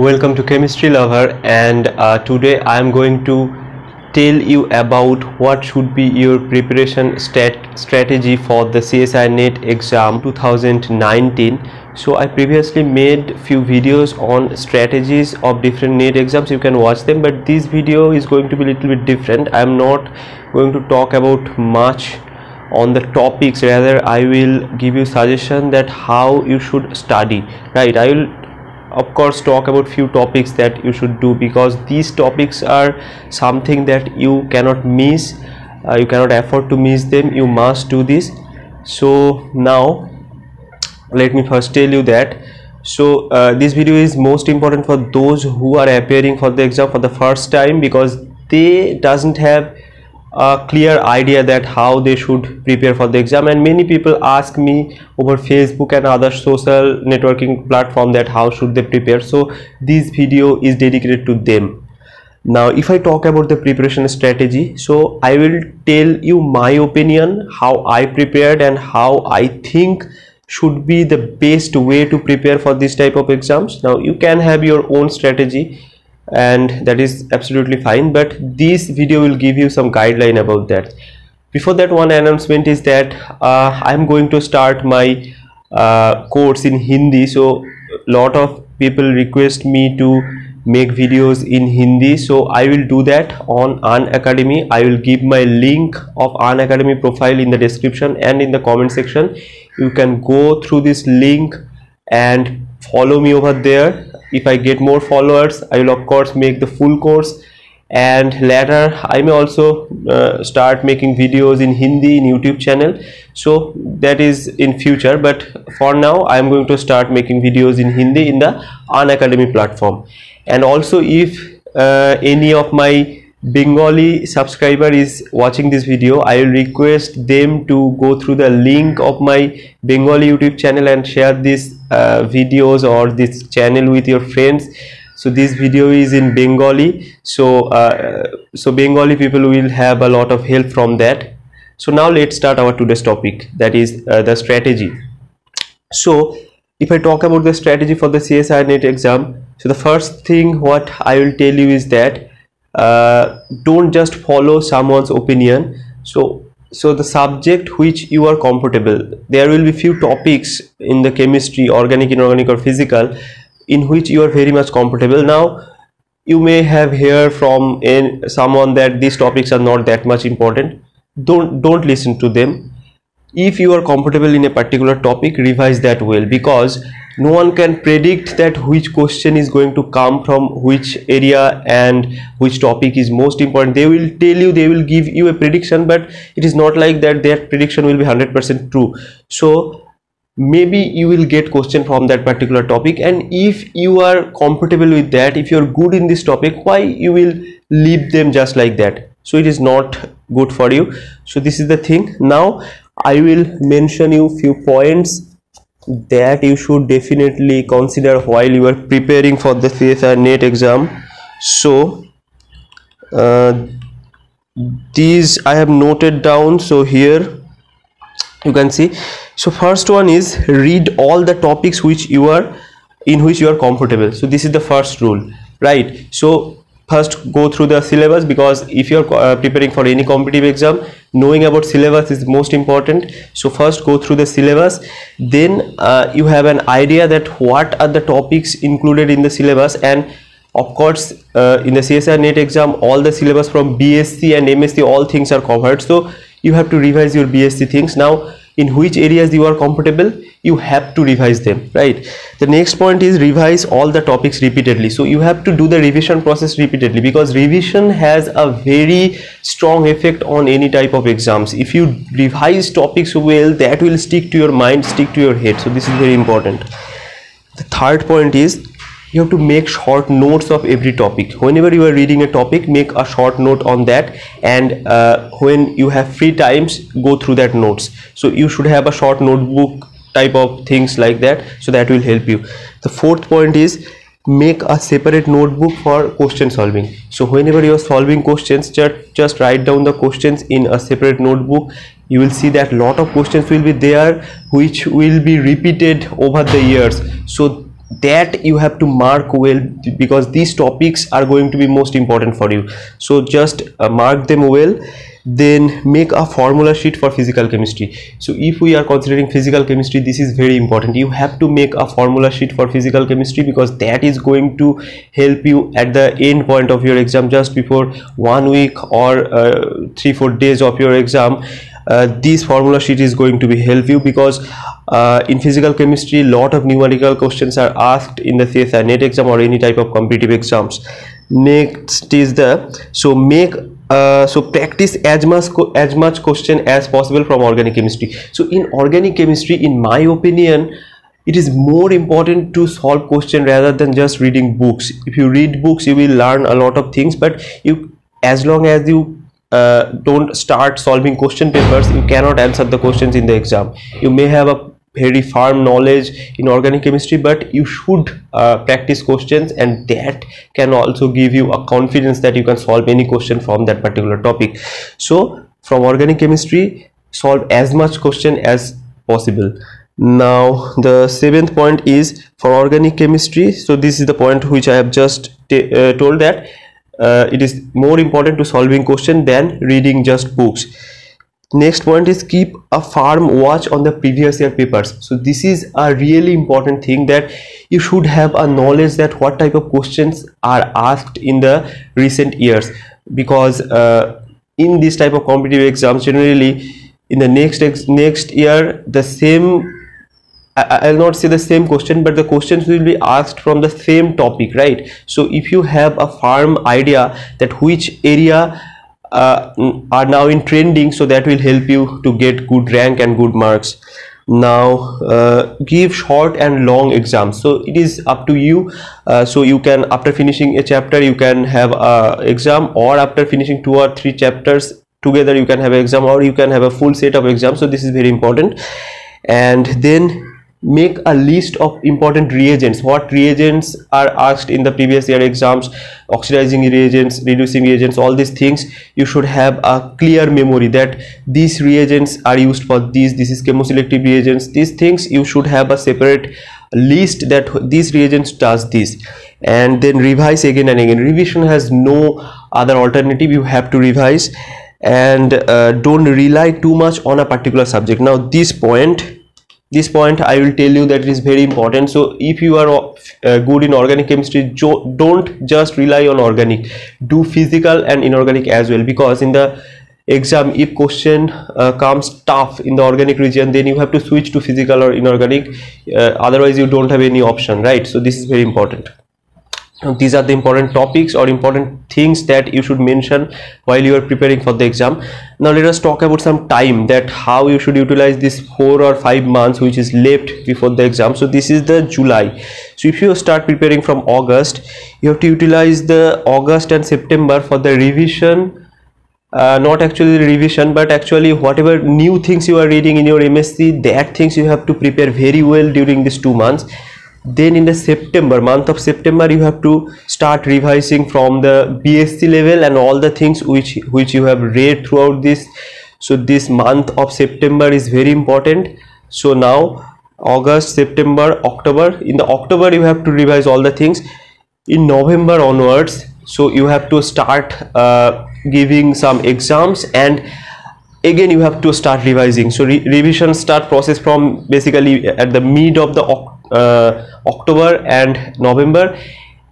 welcome to chemistry lover and uh, today i am going to tell you about what should be your preparation stat strategy for the CSIR NET exam 2019 so i previously made few videos on strategies of different net exams. You can watch them but this video is going to be a little bit different. I am not going to talk about much on the topics. Rather i will give you suggestion that how you should study. Right i will of course talk about few topics that you should do because these topics are something that you cannot miss. Uh, you cannot afford to miss them. You must do this. So now let me first tell you that. So uh, this video is most important for those who are appearing for the exam for the first time because they doesn't have a clear idea that how they should prepare for the exam. And many people ask me over facebook and other social networking platform that how should they prepare. So this video is dedicated to them. Now if i talk about the preparation strategy so i will tell you my opinion how i prepared and how i think should be the best way to prepare for this type of exams. Now you can have your own strategy and that is absolutely fine but this video will give you some guideline about that. Before that one announcement is that uh, i'm going to start my uh, course in hindi. So lot of people request me to make videos in hindi. So i will do that on Unacademy. I will give my link of Unacademy profile in the description and in the comment section. You can go through this link and follow me over there if I get more followers I will of course make the full course. And later I may also uh, start making videos in Hindi in YouTube channel. So that is in future. But for now I am going to start making videos in Hindi in the Unacademy platform. And also if uh, any of my Bengali subscriber is watching this video I will request them to go through the link of my Bengali YouTube channel and share these uh, videos or this channel with your friends. So this video is in Bengali. So uh, so Bengali people will have a lot of help from that. So now let's start our today's topic that is uh, the strategy. So if I talk about the strategy for the CSIR NET exam so the first thing what I will tell you is that uh, don't just follow someone's opinion. So so the subject which you are comfortable there will be few topics in the chemistry organic inorganic or physical in which you are very much comfortable. Now you may have heard from in someone that these topics are not that much important. Don't don't listen to them. If you are comfortable in a particular topic revise that well because no one can predict that which question is going to come from which area and which topic is most important. They will tell you they will give you a prediction but it is not like that their prediction will be 100% true. So maybe you will get question from that particular topic and if you are comfortable with that if you're good in this topic why you will leave them just like that? So it is not good for you. So this is the thing. Now i will mention you few points that you should definitely consider while you are preparing for the CSIR NET exam. So uh, these I have noted down so here you can see. So first one is read all the topics which you are in which you are comfortable. So this is the first rule right? So first go through the syllabus because if you're uh, preparing for any competitive exam knowing about syllabus is most important. So first go through the syllabus. Then uh, you have an idea that what are the topics included in the syllabus and of course uh, in the CSIR NET exam all the syllabus from BSc and MSc all things are covered. So you have to revise your BSc things. Now in which areas you are comfortable you have to revise them right? The next point is revise all the topics repeatedly. So you have to do the revision process repeatedly because revision has a very strong effect on any type of exams. If you revise topics well that will stick to your mind stick to your head. So this is very important. The third point is you have to make short notes of every topic. Whenever you are reading a topic make a short note on that and uh, when you have free times go through that notes. So you should have a short notebook type of things like that so that will help you. The fourth point is make a separate notebook for question solving. So whenever you are solving questions just just write down the questions in a separate notebook. You will see that lot of questions will be there which will be repeated over the years. So that you have to mark well because these topics are going to be most important for you. So just uh, mark them well then make a formula sheet for physical chemistry. So if we are considering physical chemistry this is very important. You have to make a formula sheet for physical chemistry because that is going to help you at the end point of your exam just before one week or uh, three four days of your exam uh, this formula sheet is going to be help you because uh, in physical chemistry lot of numerical questions are asked in the CSIR NET exam or any type of competitive exams. Next is the so make uh, so practice as much as much question as possible from organic chemistry. So in organic chemistry in my opinion it is more important to solve question rather than just reading books. If you read books you will learn a lot of things but you as long as you uh, don't start solving question papers. You cannot answer the questions in the exam. You may have a very firm knowledge in organic chemistry but you should uh, practice questions and that can also give you a confidence that you can solve any question from that particular topic. So from organic chemistry solve as much question as possible. Now the seventh point is for organic chemistry. So this is the point which i have just uh, told that uh, it is more important to solving question than reading just books. Next point is keep a firm watch on the previous year papers. So this is a really important thing that you should have a knowledge that what type of questions are asked in the recent years. Because uh, in this type of competitive exams generally in the next next year the same I'll not say the same question but the questions will be asked from the same topic right? So if you have a firm idea that which area uh, are now in trending so that will help you to get good rank and good marks. Now uh, give short and long exams. So it is up to you. Uh, so you can after finishing a chapter you can have a exam or after finishing two or three chapters together you can have an exam or you can have a full set of exams. So this is very important. And then make a list of important reagents. What reagents are asked in the previous year exams oxidizing reagents reducing reagents all these things you should have a clear memory that these reagents are used for these this is chemoselective reagents. These things you should have a separate list that these reagents does this. And then revise again and again. Revision has no other alternative. You have to revise. And uh, don't rely too much on a particular subject. Now this point this point i will tell you that it is very important. So if you are uh, good in organic chemistry don't just rely on organic. Do physical and inorganic as well. Because in the exam if question uh, comes tough in the organic region then you have to switch to physical or inorganic. Uh, otherwise you don't have any option right? So this is very important these are the important topics or important things that you should mention while you are preparing for the exam. Now let us talk about some time that how you should utilize this four or five months which is left before the exam. So this is the july. So if you start preparing from august you have to utilize the august and september for the revision. Uh, not actually revision but actually whatever new things you are reading in your msc that things you have to prepare very well during these two months then in the september month of september you have to start revising from the bsc level and all the things which which you have read throughout this. So this month of september is very important. So now august september october in the october you have to revise all the things. In november onwards so you have to start uh, giving some exams and again you have to start revising. So re revision start process from basically at the mid of the October and November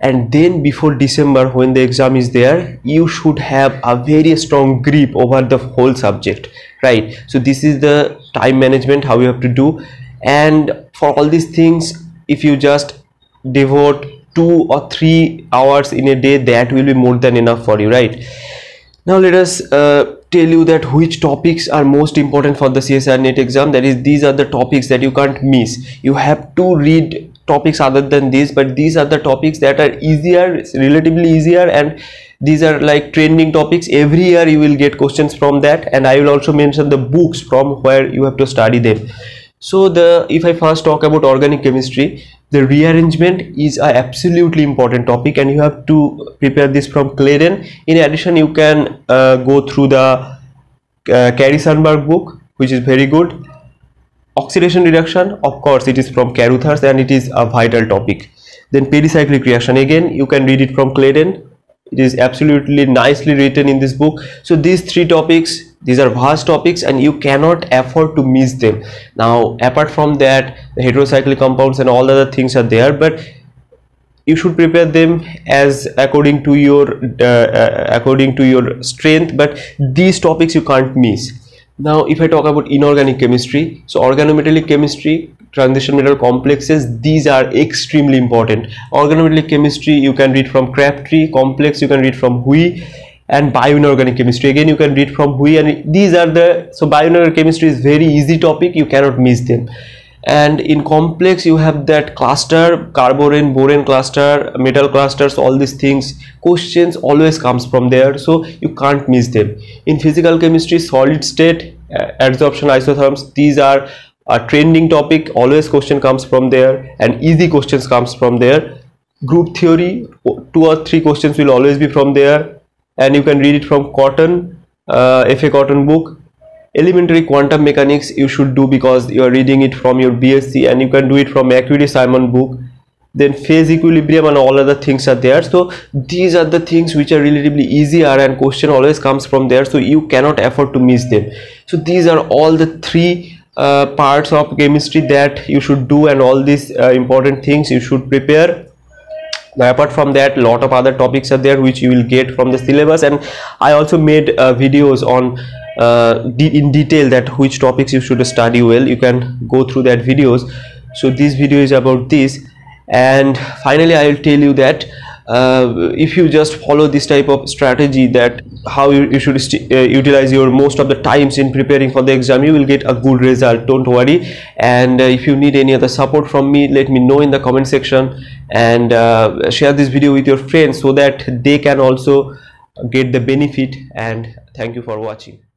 and then before December when the exam is there you should have a very strong grip over the whole subject right? So this is the time management how you have to do. And for all these things if you just devote two or three hours in a day that will be more than enough for you right? Now let us uh, tell you that which topics are most important for the CSIR NET exam. That is these are the topics that you can't miss. You have to read topics other than these but these are the topics that are easier relatively easier and these are like trending topics. Every year you will get questions from that and I will also mention the books from where you have to study them so the if I first talk about organic chemistry the rearrangement is a absolutely important topic and you have to prepare this from Clayden In addition, you can uh, go through the uh, Carey Sundberg book, which is very good. oxidation reduction of course it is from Carruthers and it is a vital topic. Then pericyclic reaction again you can read it from Clayden it is absolutely nicely written in this book. So these three topics these are vast topics and you cannot afford to miss them. Now apart from that the heterocyclic compounds and all the other things are there but you should prepare them as according to your uh, uh, according to your strength but these topics you can't miss. Now if i talk about inorganic chemistry so organometallic chemistry transition metal complexes these are extremely important. Organometallic chemistry you can read from Crabtree complex you can read from Huheey and bioinorganic chemistry. Again you can read from Huheey and these are the so bioinorganic chemistry is very easy topic you cannot miss them. And in complex you have that cluster carborane borane cluster metal clusters all these things questions always comes from there so you can't miss them. In physical chemistry solid state uh, adsorption isotherms these are a trending topic always question comes from there and easy questions comes from there. Group theory two or three questions will always be from there and you can read it from cotton uh, fa cotton book. Elementary quantum mechanics you should do because you are reading it from your bsc and you can do it from McQuarrie Simon book. Then phase equilibrium and all other things are there. So these are the things which are relatively easier and question always comes from there. So you cannot afford to miss them. So these are all the three uh, parts of chemistry that you should do and all these uh, important things you should prepare now apart from that lot of other topics are there which you will get from the syllabus. And i also made uh, videos on uh, in detail that which topics you should study well. You can go through that videos. So this video is about this. And finally i will tell you that uh, if you just follow this type of strategy that how you, you should uh, utilize your most of the times in preparing for the exam you will get a good result don't worry. And uh, if you need any other support from me let me know in the comment section. And uh, share this video with your friends so that they can also get the benefit. And thank you for watching